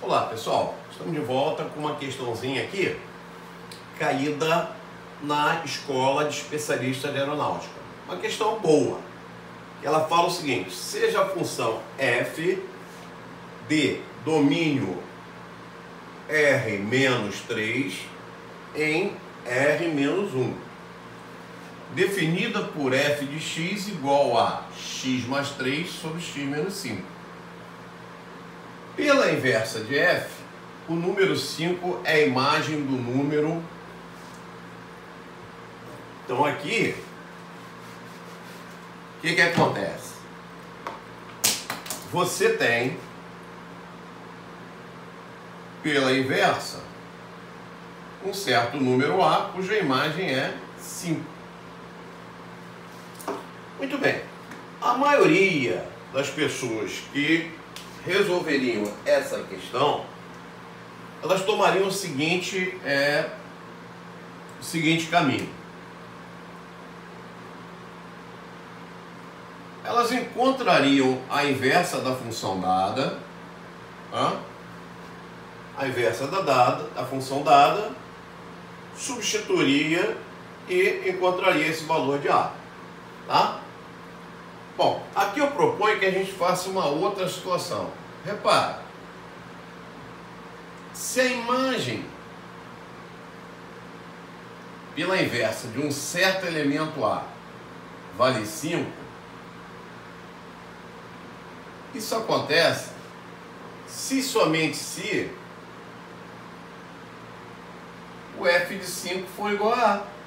Olá pessoal, estamos de volta com uma questãozinha aqui caída na escola de especialista de aeronáutica. Uma questão boa. Ela fala o seguinte: seja a função f de domínio r menos 3 em r menos 1, definida por f de x igual a x mais 3 sobre x menos 5. Pela inversa de f, o número 5 é a imagem do número. Então aqui, o que, que acontece? Você tem, pela inversa, um certo número A, cuja imagem é 5. Muito bem. A maioria das pessoas que resolveriam essa questão, elas tomariam o seguinte, é, o seguinte caminho. Elas encontrariam a inversa da função dada, a inversa da dada, da função dada, substituiria e encontraria esse valor de A. Tá? Bom, aqui eu proponho que a gente faça uma outra situação. Repara, se a imagem pela inversa de um certo elemento A vale 5, isso acontece se somente se o f de 5 for igual a A.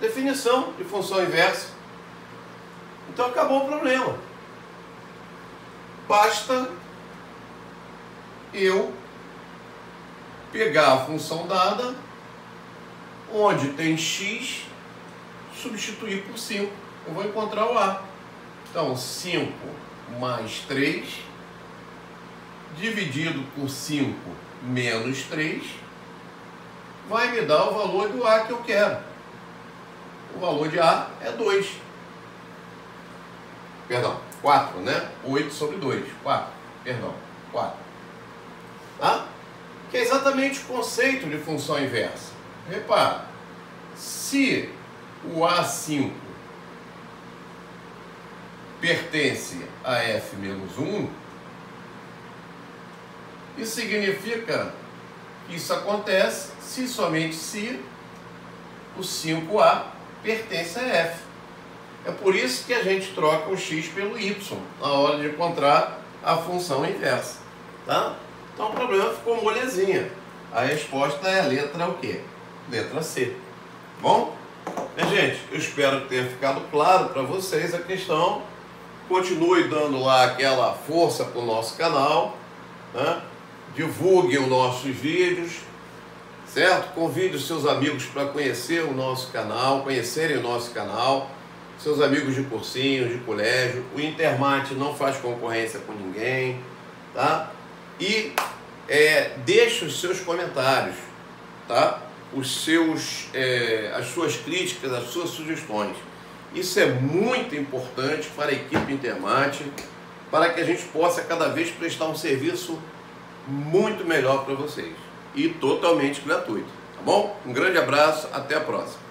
definição de função inversa. Então acabou o problema. Basta eu pegar a função dada, onde tem x, substituir por 5. Eu vou encontrar o A. Então, 5 mais 3, dividido por 5 menos 3, vai me dar o valor do A que eu quero o valor de A é 2. Perdão, 4, né? 8 sobre 2. 4. Perdão, 4. Tá? Que é exatamente o conceito de função inversa. Repara, se o A5 pertence a F menos 1, isso significa que isso acontece se somente se o 5A pertence a f. É por isso que a gente troca o x pelo y na hora de encontrar a função inversa. Tá? Então o problema ficou molezinha. A resposta é a letra o quê? Letra C. Bom? Gente, eu espero que tenha ficado claro para vocês a questão. Continue dando lá aquela força para o nosso canal. Né? Divulguem os nossos vídeos certo? Convide os seus amigos para conhecer o nosso canal, conhecerem o nosso canal, seus amigos de cursinho, de colégio. O Intermate não faz concorrência com ninguém, tá? E é, deixe os seus comentários, tá? Os seus, é, as suas críticas, as suas sugestões. Isso é muito importante para a equipe Intermate, para que a gente possa cada vez prestar um serviço muito melhor para vocês e totalmente gratuito. Tá bom? Um grande abraço, até a próxima.